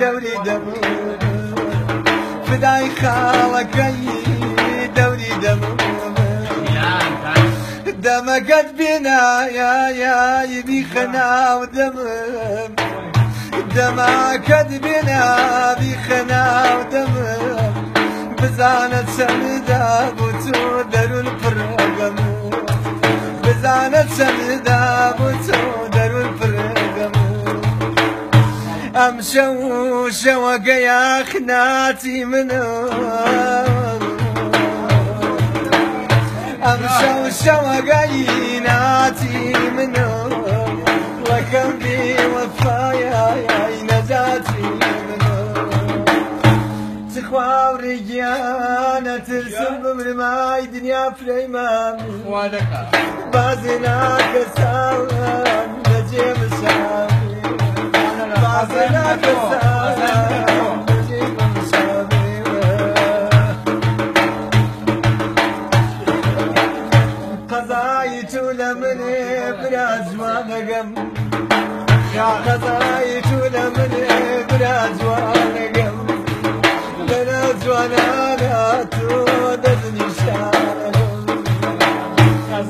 دوري دمو فداي خالقي دوري دمو. دمقت بنا يا يا يبي خنا ودمم دمقت بنا بخنا ودمم بزانت سمدا بوتو درو الفرقم بزانت سمدا ام شو شوق يا خناتي منو؟ أم شو شوق يناتي منو؟ وكم بي وفايا يا نجاتي منو؟ تخوا ورجانا ترسم بمرماي دنيا فريمامي وادكا بازنا كسان نجي مسامي بازنا كسان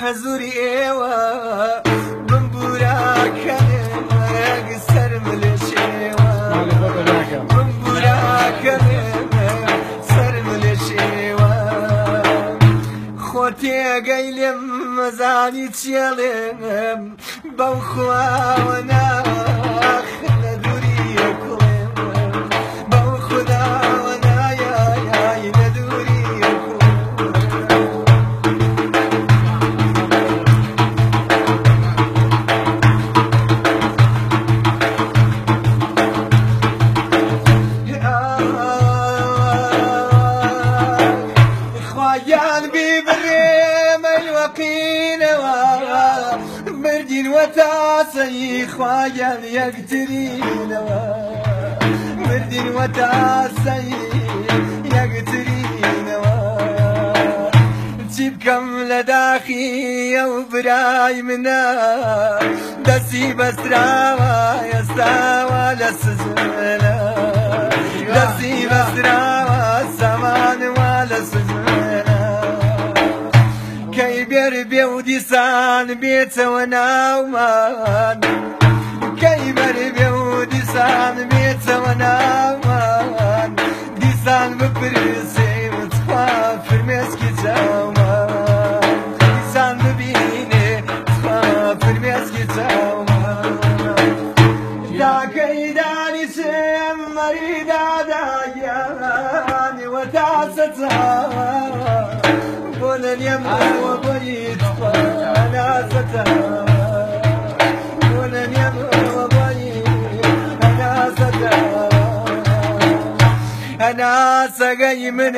حەزوری ئێوە من بوراکەێ سرم لە شێوە من بوراکەێ سرم لە شێوە خۆ تێگەی لێم مەزانی چێڵێنم بەو خواوە ناخ تاسەی خوایان یەکترینەوە. بردین وە تاسەی یەکترینەوە. چی بکەم لە داخی ئەو برای منە؟ دەسی بەستراوە ئێستاوە لە سزلە سان بيت وناومان. كي بير بيودي سان بيت وناومان. دي سان ببرسي متخاف المسكي تاومان دي سان ببيني تخاف المسكي تاومان يا كيداني سم مريدا داياني وتعستها يمر وبريد أنا سقي من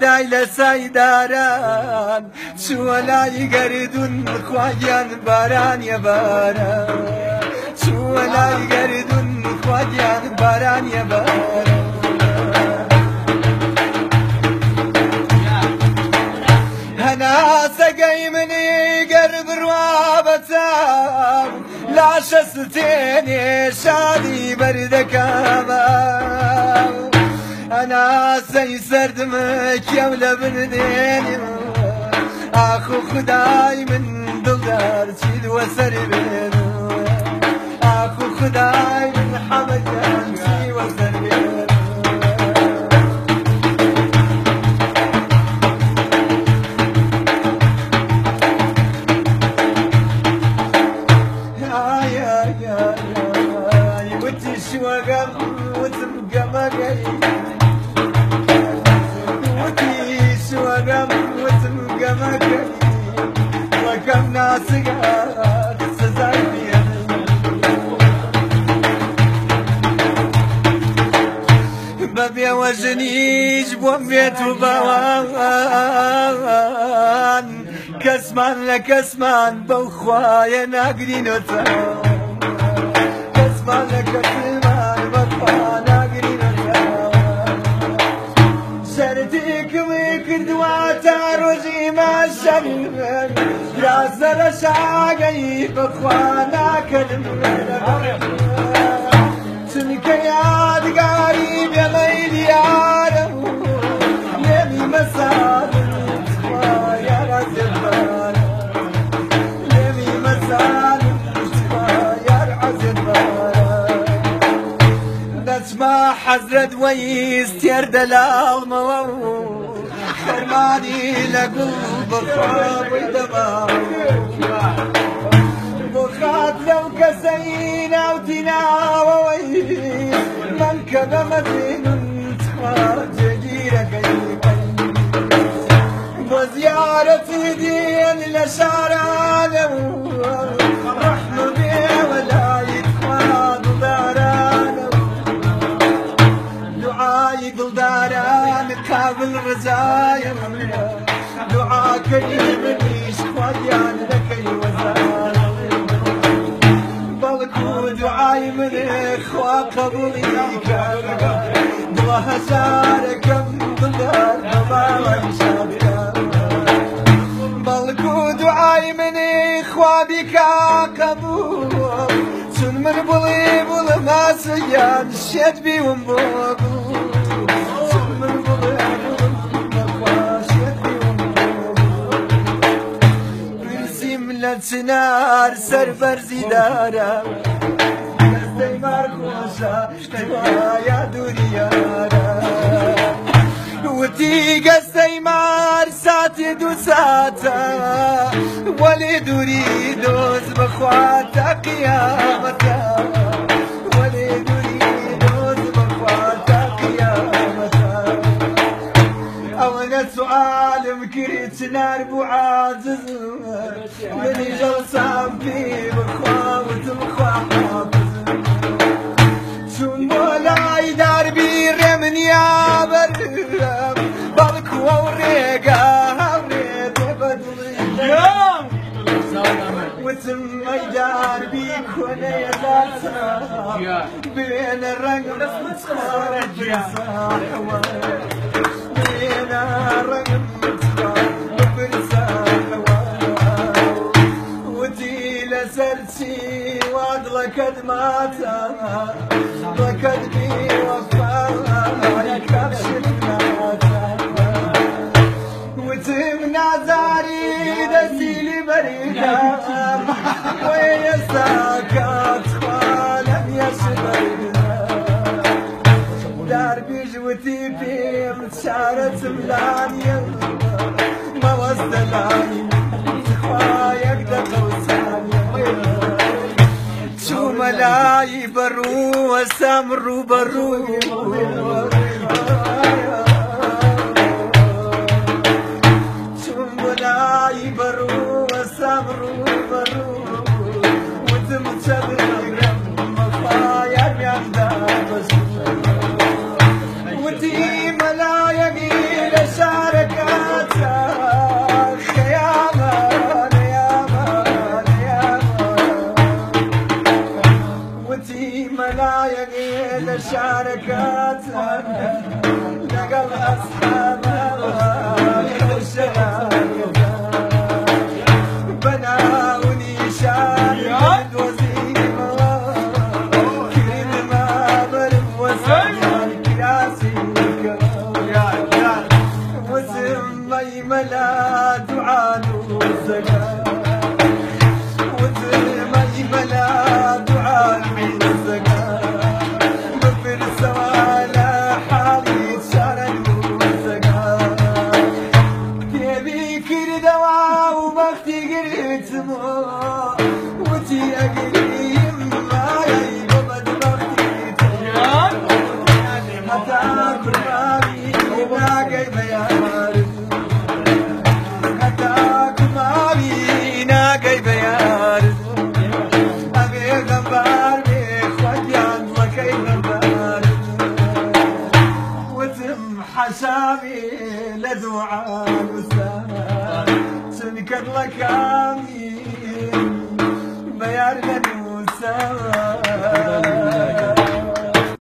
دايلة سايداران شو لا يقردون خواجان باران يا باران. شو لا يقردون خواجان باران يا باران. لا شستيني شادي بردكاما أنا سيسر دمك يا ولا برديني. أخو خداي من دلدار شيد وسر بينو بابي وجنيج بوم بيت وبوان. كسمان لكسمان بوخوايا ناقرين وتان كسمان لكسمان يا زر شاقي بخوانا كلمة حزرة ويس تيرد الالمو خرماني لقلب الخواب ودمار بخات لو كسينا وتناوى ويس من كذا مدين تخرج جديرة قيمة وزيارة دين لشارع رحمة من اخوة قبليك دعاها شاركم دلدار بابا شابكا بلكو دعاي من اخوة بك قبول. شن من بلي بل ما ما لتنار سر دستي مرخوشا يا دوريارا وتي قصي مار ساتي دو ساتا. ولي دوري دوز بخواتا قيامتا. ولي دوري دوز بخواتا سؤال مكريت نار بعازز من جلسام في بخواوة بخوا داربي كوني ذاتها بين ودي لسرتي واد لقد ماتا لقد ساكت خالم يا شبرنا دربي جوتي في متشارة ملانيا ما وصلاني تخوايك دقوسانيا شو ملاي برو وسامرو برو shot a gun. Katlakans.